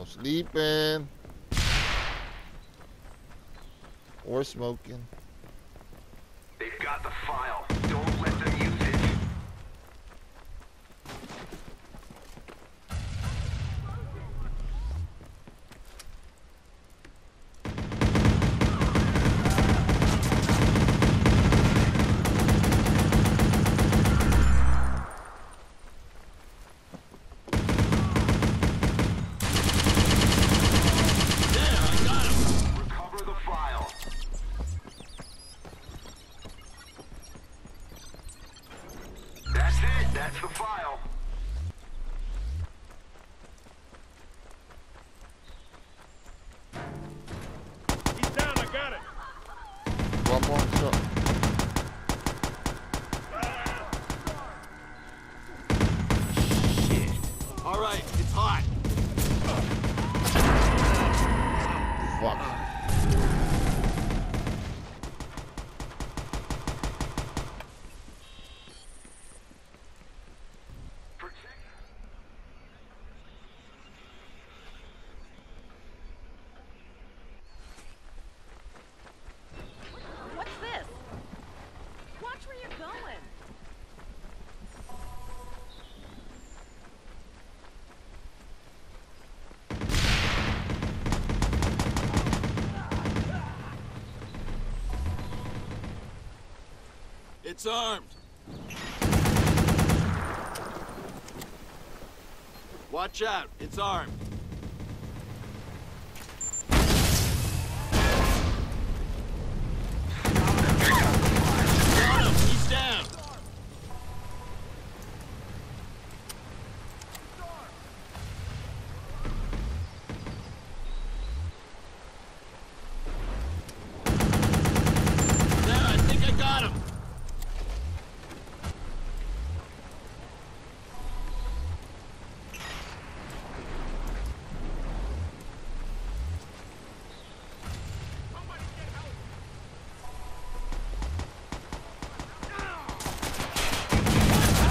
No sleeping. Or smoking. They've got the file. Don't let them use All right, it's hot. Fuck. It's armed. Watch out, it's armed. Got him, he's down. There, I think I got him.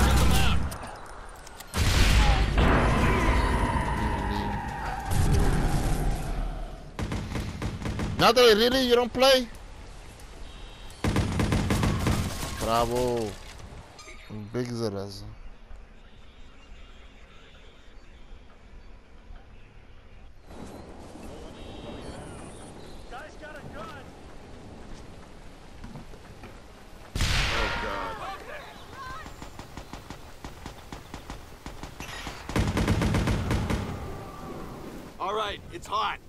Took him out. Natalie, really? You don't play? Bravo. Big zaraz. All right, it's hot.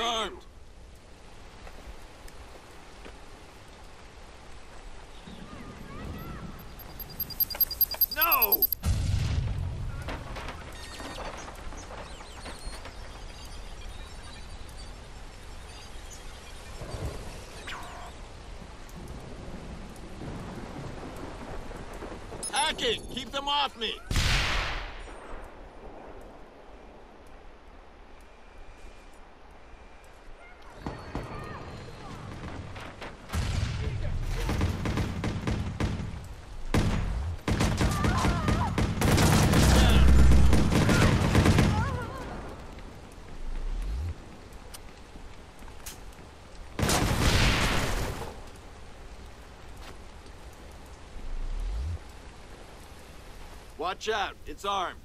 It's. No! Hacking! Keep them off me! Watch out, it's armed.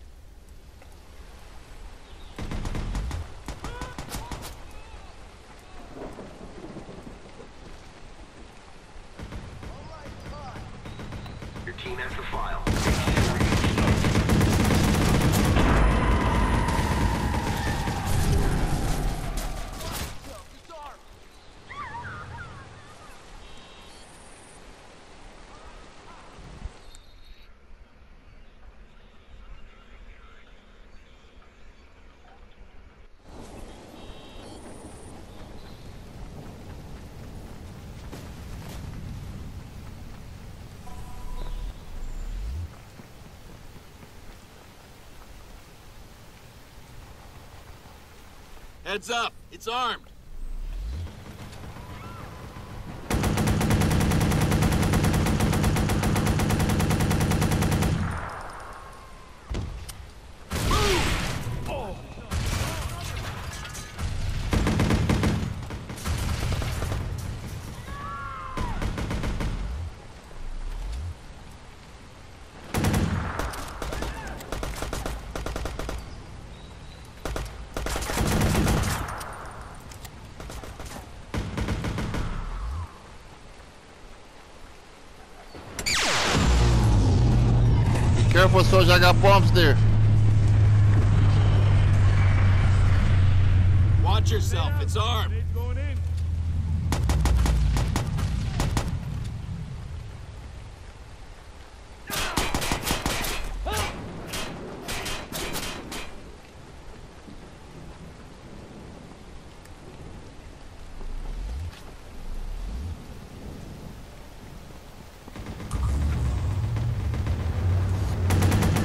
Your team has the file. Heads up, it's armed. Careful, Soldier. I got bombs there. Watch yourself. It's armed. Grenade going in.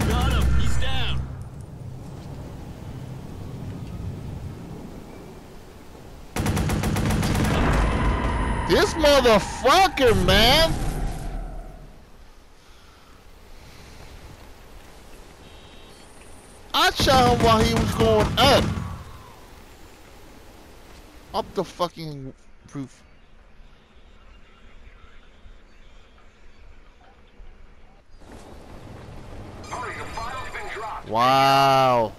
Got him. He's down. This motherfucker, man. I shot him while he was going up. Up the fucking roof. Wow.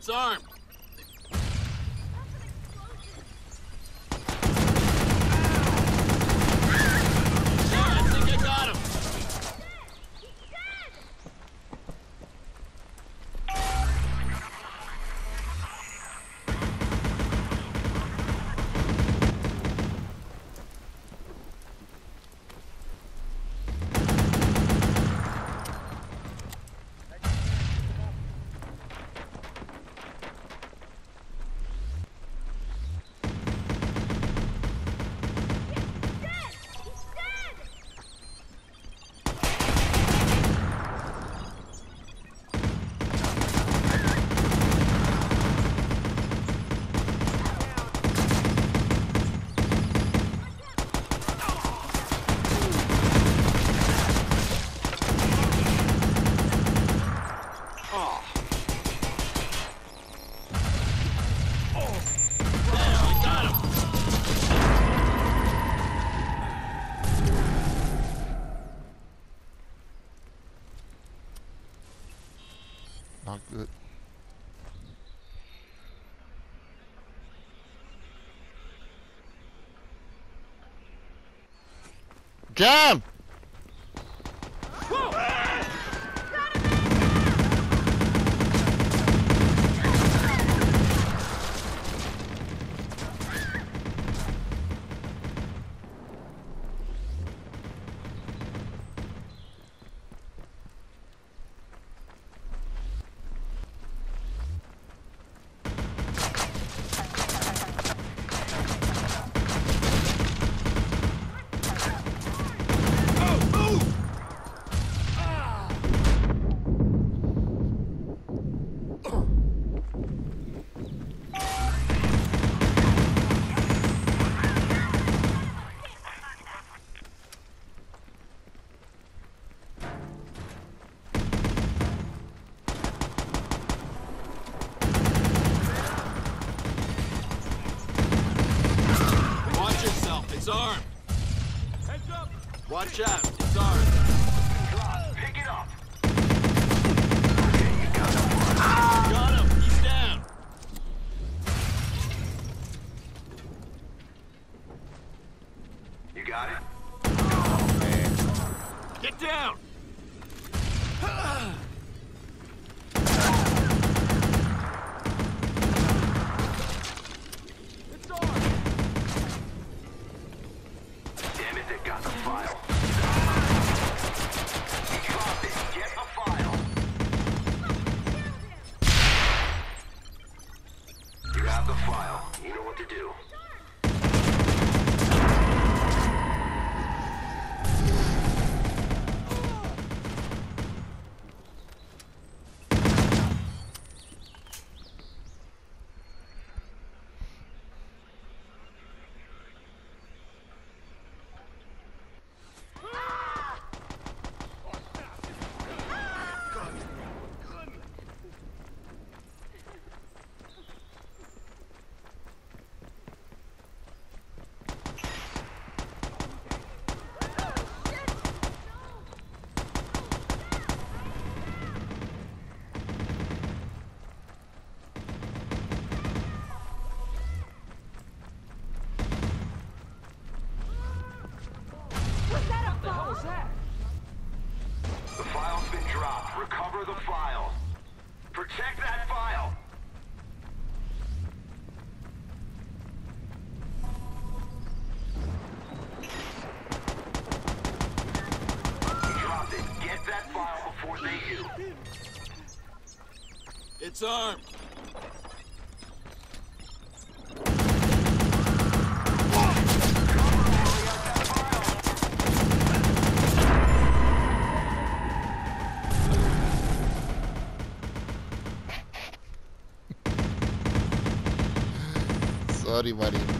It's armed. Not good. Out. It's armed. Pick it up. Got him. He's down. You got it? Get down. It's armed. Sorry, buddy.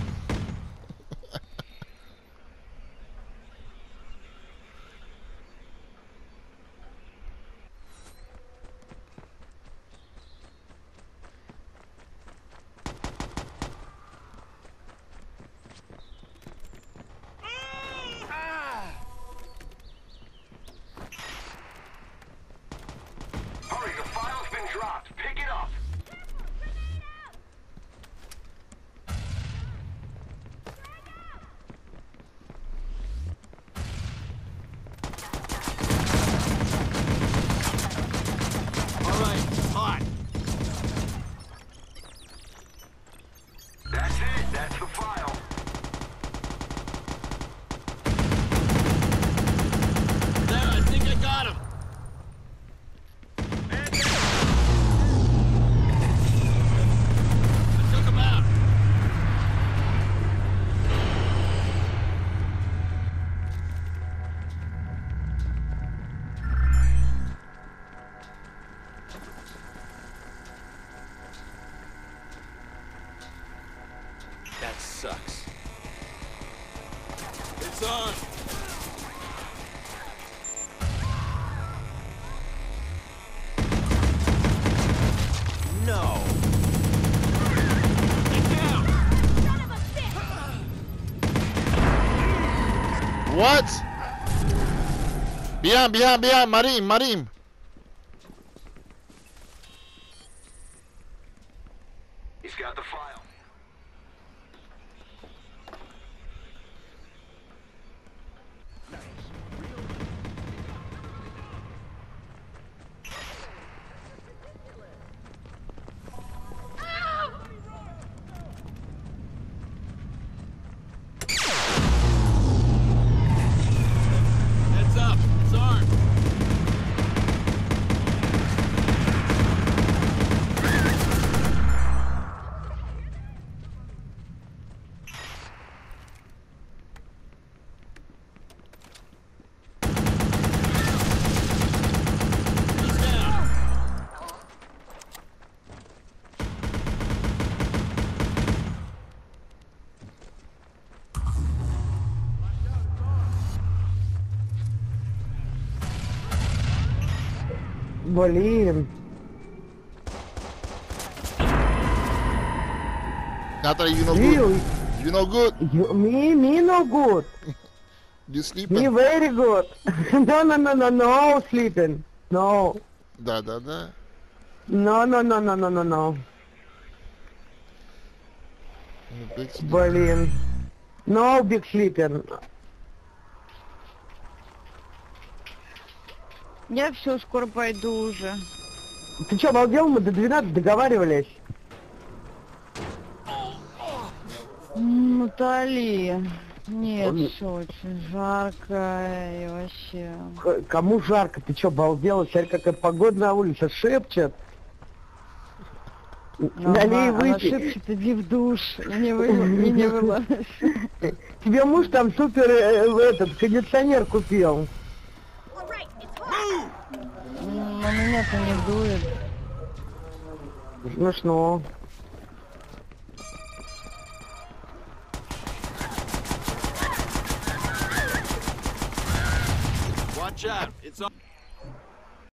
What? Behind, behind, behind, Marim, Marim. Блин. Natalie, you know good. You, You know good. you, me, me no good. You sleeping? Me very good. no, no, no, no, no sleeping. No. Da, da, da. No, no, no, no, no, no, no. Блин. No big sleeping. Я все, скоро пойду уже. Ты что, обалдел? Мы до 12 договаривались. Натали, нет, все очень жарко и вообще. К- Кому жарко? Ты что, обалдела? Смотри, какая погода на улице. Шепчет. Налей Ага, она шепчет, иди в душ, и не, вы, и не вылазь. Тебе муж там супер э, этот кондиционер купил. На меня-то не дует. Смешно. Watch out. It's on.